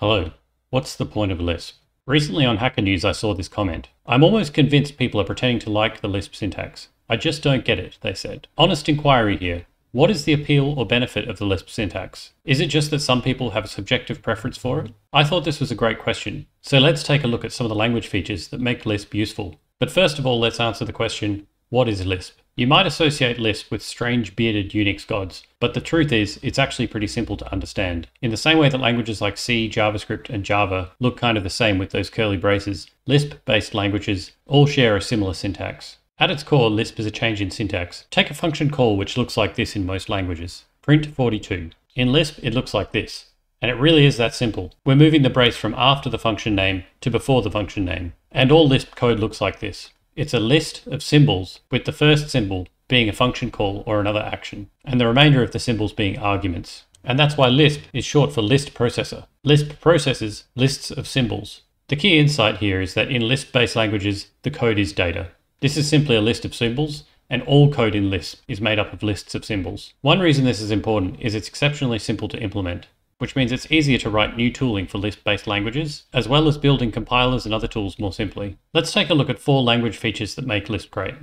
Hello. What's the point of Lisp? Recently on Hacker News, I saw this comment. I'm almost convinced people are pretending to like the Lisp syntax. I just don't get it, they said. Honest inquiry here. What is the appeal or benefit of the Lisp syntax? Is it just that some people have a subjective preference for it? I thought this was a great question. So let's take a look at some of the language features that make Lisp useful. But first of all, let's answer the question, what is Lisp? You might associate Lisp with strange bearded Unix gods, but the truth is, it's actually pretty simple to understand. In the same way that languages like C, JavaScript, and Java look kind of the same with those curly braces, Lisp-based languages all share a similar syntax. At its core, Lisp is a change in syntax. Take a function call which looks like this in most languages. Print 42. In Lisp, it looks like this. And it really is that simple. We're moving the brace from after the function name to before the function name. And all Lisp code looks like this. It's a list of symbols with the first symbol being a function call or another action, and the remainder of the symbols being arguments. And that's why Lisp is short for list processor. Lisp processes lists of symbols. The key insight here is that in Lisp-based languages, the code is data. This is simply a list of symbols, and all code in Lisp is made up of lists of symbols. One reason this is important is it's exceptionally simple to implement which means it's easier to write new tooling for Lisp-based languages, as well as building compilers and other tools more simply. Let's take a look at four language features that make Lisp great.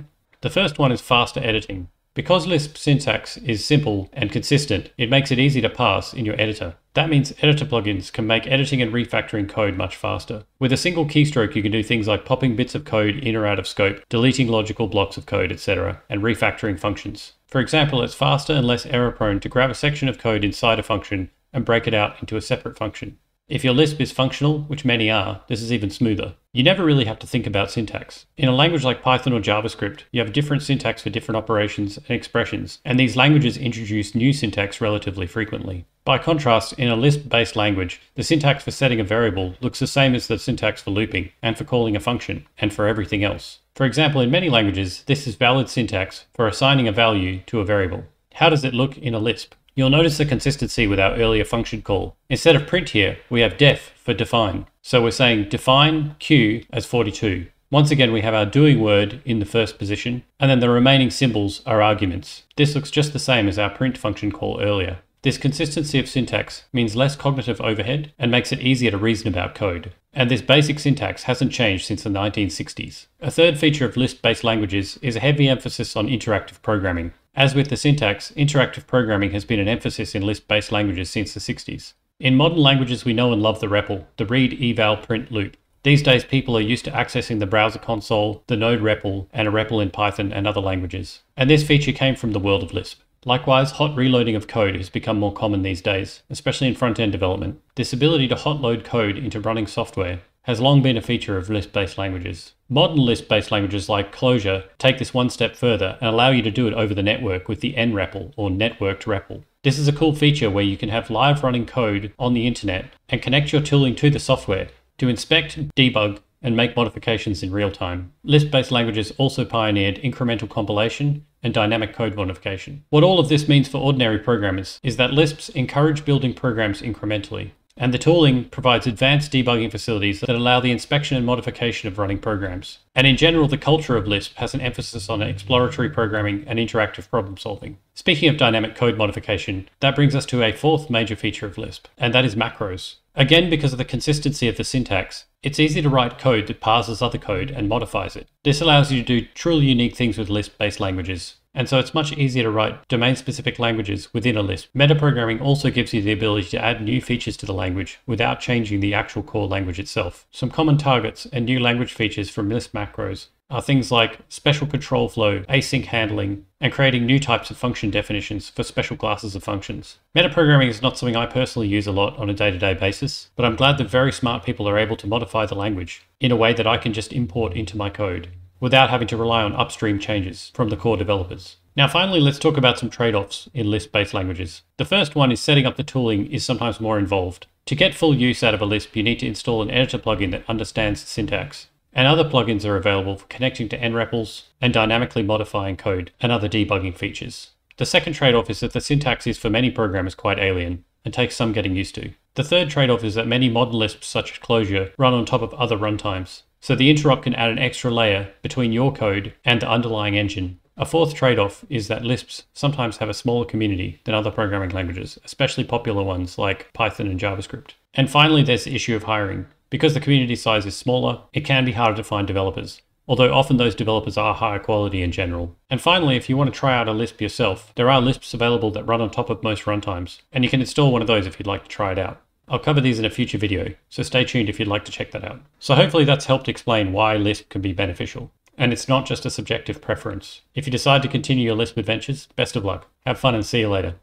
The first one is faster editing. Because Lisp syntax is simple and consistent, it makes it easy to parse in your editor. That means editor plugins can make editing and refactoring code much faster. With a single keystroke, you can do things like popping bits of code in or out of scope, deleting logical blocks of code, etc., and refactoring functions. For example, it's faster and less error prone to grab a section of code inside a function and break it out into a separate function. If your Lisp is functional, which many are, this is even smoother. You never really have to think about syntax. In a language like Python or JavaScript, you have different syntax for different operations and expressions, and these languages introduce new syntax relatively frequently. By contrast, in a Lisp-based language, the syntax for setting a variable looks the same as the syntax for looping, and for calling a function, and for everything else. For example, in many languages, this is valid syntax for assigning a value to a variable. How does it look in a Lisp? You'll notice the consistency with our earlier function call. Instead of print here, we have def for define. So we're saying define q as 42. Once again, we have our doing word in the first position, and then the remaining symbols are arguments. This looks just the same as our print function call earlier. This consistency of syntax means less cognitive overhead and makes it easier to reason about code. And this basic syntax hasn't changed since the 1960s. A third feature of Lisp-based languages is a heavy emphasis on interactive programming. As with the syntax, interactive programming has been an emphasis in Lisp-based languages since the 60s. In modern languages, we know and love the REPL, the read eval print loop. These days, people are used to accessing the browser console, the Node REPL, and a REPL in Python and other languages. And this feature came from the world of Lisp. Likewise, hot reloading of code has become more common these days, especially in front-end development. This ability to hot load code into running software has long been a feature of Lisp-based languages. Modern Lisp-based languages like Clojure take this one step further and allow you to do it over the network with the NREPL or networked REPL. This is a cool feature where you can have live running code on the internet and connect your tooling to the software to inspect, debug, and make modifications in real time. Lisp-based languages also pioneered incremental compilation and dynamic code modification. What all of this means for ordinary programmers is that Lisps encourage building programs incrementally. And the tooling provides advanced debugging facilities that allow the inspection and modification of running programs. And in general, the culture of Lisp has an emphasis on exploratory programming and interactive problem solving. Speaking of dynamic code modification, that brings us to a fourth major feature of Lisp, and that is macros. Again, because of the consistency of the syntax, it's easy to write code that parses other code and modifies it. This allows you to do truly unique things with Lisp-based languages, and so it's much easier to write domain-specific languages within a Lisp. Metaprogramming also gives you the ability to add new features to the language without changing the actual core language itself. Some common targets and new language features from Lisp macros are things like special control flow, async handling, and creating new types of function definitions for special classes of functions. Metaprogramming is not something I personally use a lot on a day-to-day basis, but I'm glad that very smart people are able to modify the language in a way that I can just import into my code without having to rely on upstream changes from the core developers. Now finally, let's talk about some trade-offs in Lisp-based languages. The first one is setting up the tooling is sometimes more involved. To get full use out of a Lisp, you need to install an editor plugin that understands syntax. And other plugins are available for connecting to NREPLs and dynamically modifying code and other debugging features. The second trade-off is that the syntax is for many programmers quite alien and takes some getting used to. The third trade-off is that many modern Lisps such as Clojure run on top of other runtimes, so the interop can add an extra layer between your code and the underlying engine. A fourth trade-off is that Lisps sometimes have a smaller community than other programming languages, especially popular ones like Python and JavaScript. And finally, there's the issue of hiring. Because the community size is smaller, it can be harder to find developers although often those developers are higher quality in general. And finally, if you want to try out a Lisp yourself, there are Lisps available that run on top of most runtimes, and you can install one of those if you'd like to try it out. I'll cover these in a future video, so stay tuned if you'd like to check that out. So hopefully that's helped explain why Lisp can be beneficial. And it's not just a subjective preference. If you decide to continue your Lisp adventures, best of luck. Have fun and see you later.